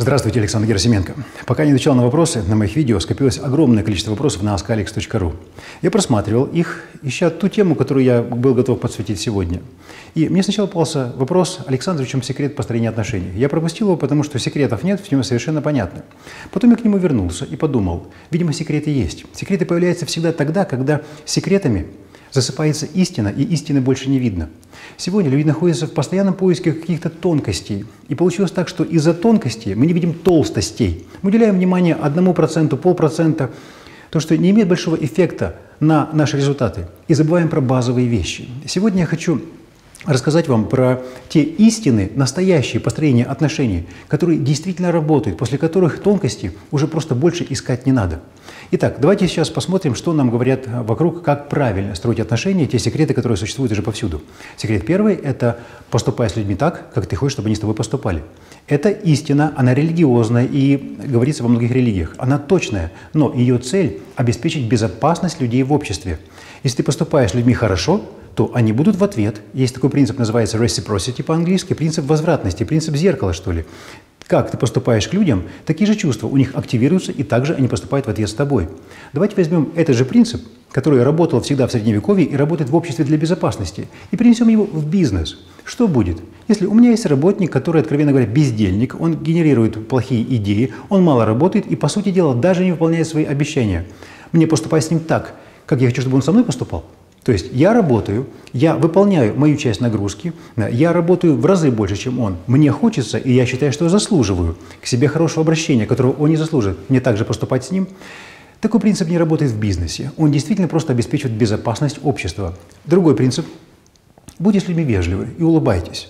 Здравствуйте, Александр Герасименко. Пока не отвечал на вопросы, на моих видео скопилось огромное количество вопросов на ascalix.ru. Я просматривал их, ища ту тему, которую я был готов подсветить сегодня. И мне сначала попался вопрос, Александр, в чем секрет построения отношений? Я пропустил его, потому что секретов нет, в нем совершенно понятно. Потом я к нему вернулся и подумал, видимо, секреты есть. Секреты появляются всегда тогда, когда секретами засыпается истина, и истины больше не видно. Сегодня люди находятся в постоянном поиске каких-то тонкостей. И получилось так, что из-за тонкостей мы не видим толстостей. Мы уделяем внимание одному проценту, полпроцента, то, что не имеет большого эффекта на наши результаты. И забываем про базовые вещи. Сегодня я хочу рассказать вам про те истины, настоящие построения отношений, которые действительно работают, после которых тонкости уже просто больше искать не надо. Итак, давайте сейчас посмотрим, что нам говорят вокруг, как правильно строить отношения, те секреты, которые существуют уже повсюду. Секрет первый – это поступай с людьми так, как ты хочешь, чтобы они с тобой поступали. Это истина, она религиозная и говорится во многих религиях. Она точная, но ее цель – обеспечить безопасность людей в обществе. Если ты поступаешь с людьми хорошо, то они будут в ответ. Есть такой принцип, называется reciprocity по-английски, принцип возвратности, принцип зеркала, что ли. Как ты поступаешь к людям, такие же чувства у них активируются, и также они поступают в ответ с тобой. Давайте возьмем этот же принцип, который работал всегда в Средневековье и работает в обществе для безопасности, и перенесем его в бизнес. Что будет? Если у меня есть работник, который, откровенно говоря, бездельник, он генерирует плохие идеи, он мало работает и, по сути дела, даже не выполняет свои обещания. Мне поступать с ним так, как я хочу, чтобы он со мной поступал – то есть я работаю, я выполняю мою часть нагрузки, я работаю в разы больше, чем он. Мне хочется, и я считаю, что заслуживаю к себе хорошего обращения, которого он не заслужит. Мне также поступать с ним. Такой принцип не работает в бизнесе. Он действительно просто обеспечивает безопасность общества. Другой принцип. Будьте с людьми вежливы и улыбайтесь.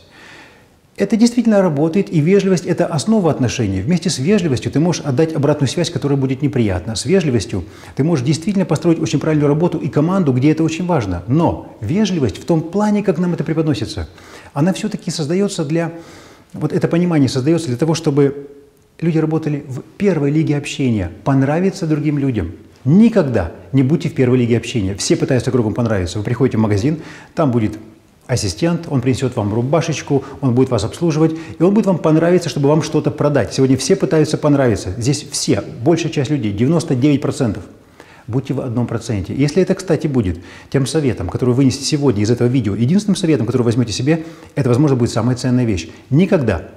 Это действительно работает, и вежливость – это основа отношений. Вместе с вежливостью ты можешь отдать обратную связь, которая будет неприятна. С вежливостью ты можешь действительно построить очень правильную работу и команду, где это очень важно. Но вежливость в том плане, как нам это преподносится, она все-таки создается для… Вот это понимание создается для того, чтобы люди работали в первой лиге общения, понравиться другим людям. Никогда не будьте в первой лиге общения. Все пытаются кругом понравиться. Вы приходите в магазин, там будет ассистент, он принесет вам рубашечку, он будет вас обслуживать, и он будет вам понравиться, чтобы вам что-то продать. Сегодня все пытаются понравиться. Здесь все, большая часть людей, 99%. Будьте в одном проценте. Если это, кстати, будет тем советом, который вы вынесете сегодня из этого видео, единственным советом, который возьмете себе, это, возможно, будет самая ценная вещь. Никогда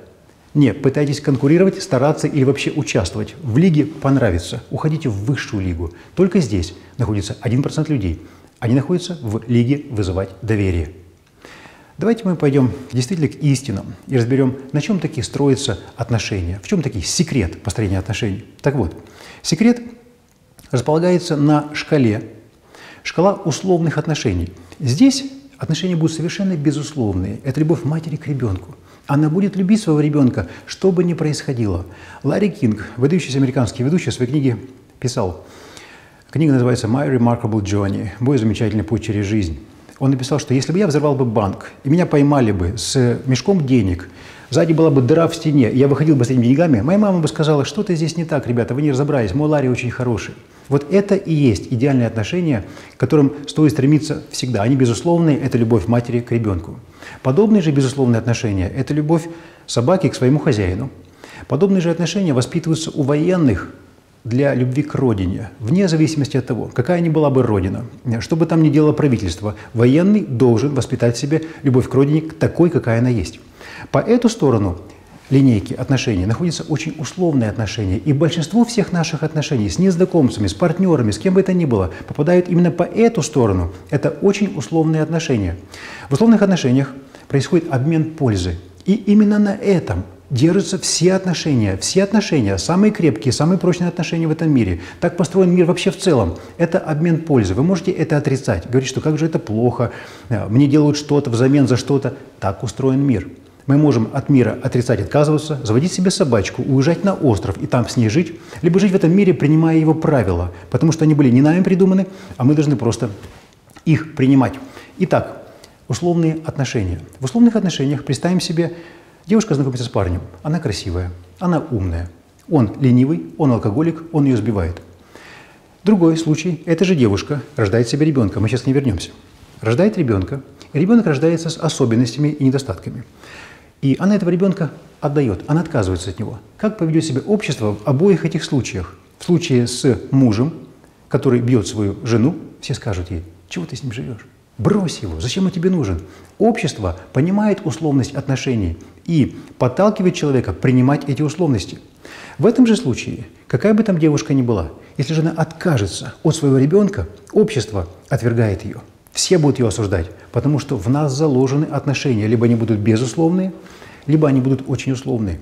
не пытайтесь конкурировать, стараться или вообще участвовать. В лиге понравится. Уходите в высшую лигу. Только здесь находится 1% людей. Они находятся в лиге вызывать доверие. Давайте мы пойдем действительно к истинам и разберем, на чем такие строятся отношения, в чем такие секрет построения отношений. Так вот, секрет располагается на шкале, шкала условных отношений. Здесь отношения будут совершенно безусловные. Это любовь матери к ребенку. Она будет любить своего ребенка, что бы ни происходило. Ларри Кинг, выдающийся американский ведущий, в своей книге писал. Книга называется «My Remarkable Journey» – «Мой замечательный путь через жизнь». Он написал, что если бы я взорвал бы банк, и меня поймали бы с мешком денег, сзади была бы дыра в стене, и я выходил бы с этими деньгами, моя мама бы сказала, что-то здесь не так, ребята, вы не разобрались, мой Ларри очень хороший. Вот это и есть идеальные отношения, к которым стоит стремиться всегда. Они безусловные, это любовь матери к ребенку. Подобные же безусловные отношения – это любовь собаки к своему хозяину. Подобные же отношения воспитываются у военных для любви к родине, вне зависимости от того, какая ни была бы родина, что бы там ни делало правительство, военный должен воспитать в себе любовь к родине такой, какая она есть. По эту сторону линейки отношений находятся очень условные отношения, и большинство всех наших отношений с незнакомцами, с партнерами, с кем бы это ни было, попадают именно по эту сторону. Это очень условные отношения. В условных отношениях происходит обмен пользы, и именно на этом держатся все отношения. Все отношения, самые крепкие, самые прочные отношения в этом мире. Так построен мир вообще в целом. Это обмен пользы. Вы можете это отрицать, говорить, что как же это плохо, э, мне делают что-то взамен за что-то. Так устроен мир. Мы можем от мира отрицать, отказываться, заводить себе собачку, уезжать на остров и там с ней жить, либо жить в этом мире, принимая его правила, потому что они были не нами придуманы, а мы должны просто их принимать. Итак, условные отношения. В условных отношениях представим себе Девушка знакомится с парнем. Она красивая, она умная. Он ленивый, он алкоголик, он ее сбивает. Другой случай. Эта же девушка рождает себе ребенка. Мы сейчас не вернемся. Рождает ребенка. Ребенок рождается с особенностями и недостатками. И она этого ребенка отдает, она отказывается от него. Как поведет себя общество в обоих этих случаях? В случае с мужем, который бьет свою жену, все скажут ей, чего ты с ним живешь? Брось его, зачем он тебе нужен? Общество понимает условность отношений и подталкивает человека принимать эти условности. В этом же случае, какая бы там девушка ни была, если жена откажется от своего ребенка, общество отвергает ее. Все будут ее осуждать, потому что в нас заложены отношения. Либо они будут безусловные, либо они будут очень условные.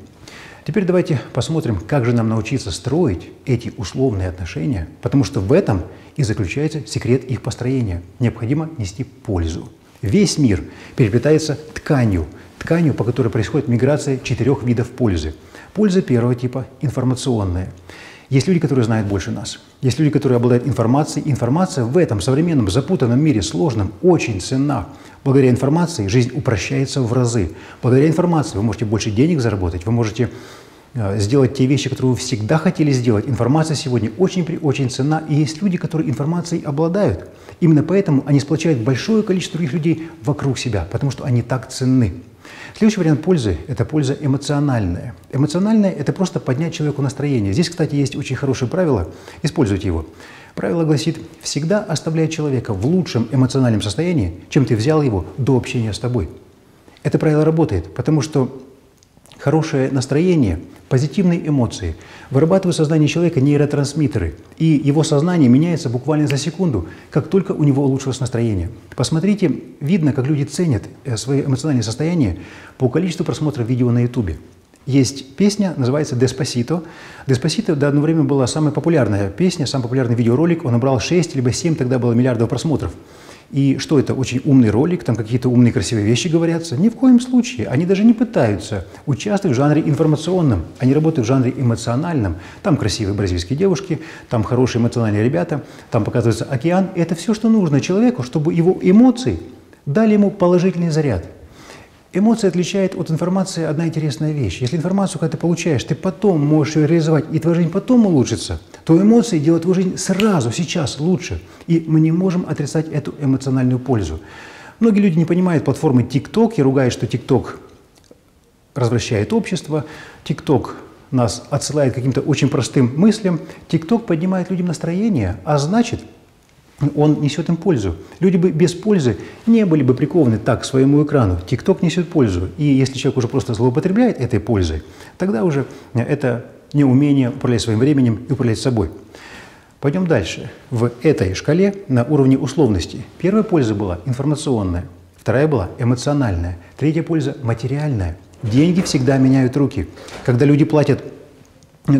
Теперь давайте посмотрим, как же нам научиться строить эти условные отношения, потому что в этом и заключается секрет их построения. Необходимо нести пользу. Весь мир переплетается тканью, тканью, по которой происходит миграция четырех видов пользы. Польза первого типа – информационная – есть люди, которые знают больше нас. Есть люди, которые обладают информацией. Информация в этом современном запутанном мире, сложном, очень ценна. Благодаря информации жизнь упрощается в разы. Благодаря информации вы можете больше денег заработать, вы можете сделать те вещи, которые вы всегда хотели сделать. Информация сегодня очень-очень ценна, и есть люди, которые информацией обладают. Именно поэтому они сплочают большое количество других людей вокруг себя, потому что они так ценны. Следующий вариант пользы – это польза эмоциональная. Эмоциональная – это просто поднять человеку настроение. Здесь, кстати, есть очень хорошее правило, используйте его. Правило гласит, всегда оставляй человека в лучшем эмоциональном состоянии, чем ты взял его до общения с тобой. Это правило работает, потому что хорошее настроение, позитивные эмоции вырабатывают в сознании человека нейротрансмиттеры, и его сознание меняется буквально за секунду, как только у него улучшилось настроение. Посмотрите, видно, как люди ценят э, свои эмоциональные состояния по количеству просмотров видео на YouTube. Есть песня, называется «Деспасито». «Деспасито» до одно время была самая популярная песня, самый популярный видеоролик. Он набрал 6 либо 7 тогда было миллиардов просмотров. И что это, очень умный ролик, там какие-то умные красивые вещи говорятся? Ни в коем случае. Они даже не пытаются участвовать в жанре информационном. Они работают в жанре эмоциональном. Там красивые бразильские девушки, там хорошие эмоциональные ребята, там показывается океан. Это все, что нужно человеку, чтобы его эмоции дали ему положительный заряд – Эмоции отличает от информации одна интересная вещь. Если информацию, когда ты получаешь, ты потом можешь ее реализовать, и твоя жизнь потом улучшится, то эмоции делают твою жизнь сразу, сейчас лучше. И мы не можем отрицать эту эмоциональную пользу. Многие люди не понимают платформы TikTok и ругают, что TikTok развращает общество, TikTok нас отсылает к каким-то очень простым мыслям, TikTok поднимает людям настроение, а значит – он несет им пользу. Люди бы без пользы не были бы прикованы так к своему экрану. ТикТок несет пользу. И если человек уже просто злоупотребляет этой пользой, тогда уже это неумение управлять своим временем и управлять собой. Пойдем дальше. В этой шкале на уровне условности первая польза была информационная, вторая была эмоциональная, третья польза материальная. Деньги всегда меняют руки. Когда люди платят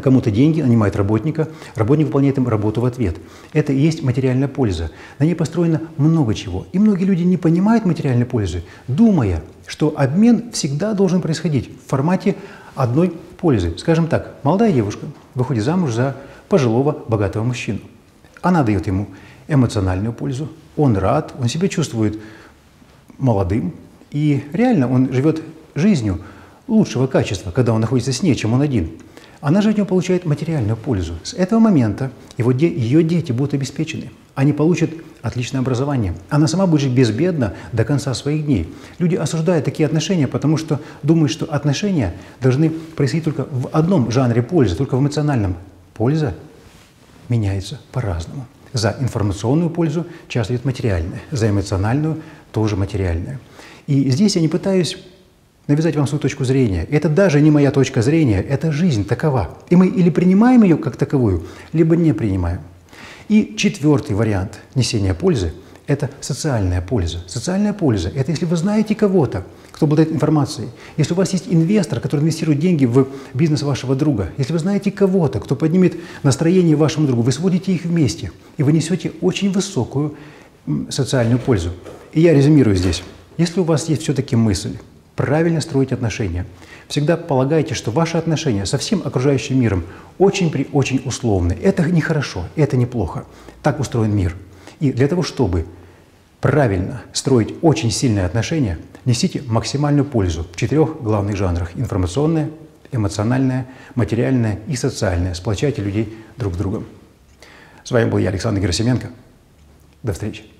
кому-то деньги, нанимает работника, работник выполняет им работу в ответ. Это и есть материальная польза. На ней построено много чего. И многие люди не понимают материальной пользы, думая, что обмен всегда должен происходить в формате одной пользы. Скажем так, молодая девушка выходит замуж за пожилого, богатого мужчину. Она дает ему эмоциональную пользу, он рад, он себя чувствует молодым, и реально он живет жизнью лучшего качества, когда он находится с ней, чем он один – она же от него получает материальную пользу. С этого момента его ее дети будут обеспечены. Они получат отличное образование. Она сама будет жить безбедно до конца своих дней. Люди осуждают такие отношения, потому что думают, что отношения должны происходить только в одном жанре пользы, только в эмоциональном. Польза меняется по-разному. За информационную пользу часто идет материальная, за эмоциональную тоже материальная. И здесь я не пытаюсь навязать вам свою точку зрения. Это даже не моя точка зрения, это жизнь такова. И мы или принимаем ее как таковую, либо не принимаем. И четвертый вариант несения пользы – это социальная польза. Социальная польза – это если вы знаете кого-то, кто обладает информацией, если у вас есть инвестор, который инвестирует деньги в бизнес вашего друга, если вы знаете кого-то, кто поднимет настроение вашему другу, вы сводите их вместе, и вы несете очень высокую социальную пользу. И я резюмирую здесь. Если у вас есть все-таки мысль, правильно строить отношения. Всегда полагайте, что ваши отношения со всем окружающим миром очень при очень условны. Это нехорошо, это неплохо. Так устроен мир. И для того, чтобы правильно строить очень сильные отношения, несите максимальную пользу в четырех главных жанрах – информационное, эмоциональное, материальное и социальное. Сплочайте людей друг с другом. С вами был я, Александр Герасименко. До встречи.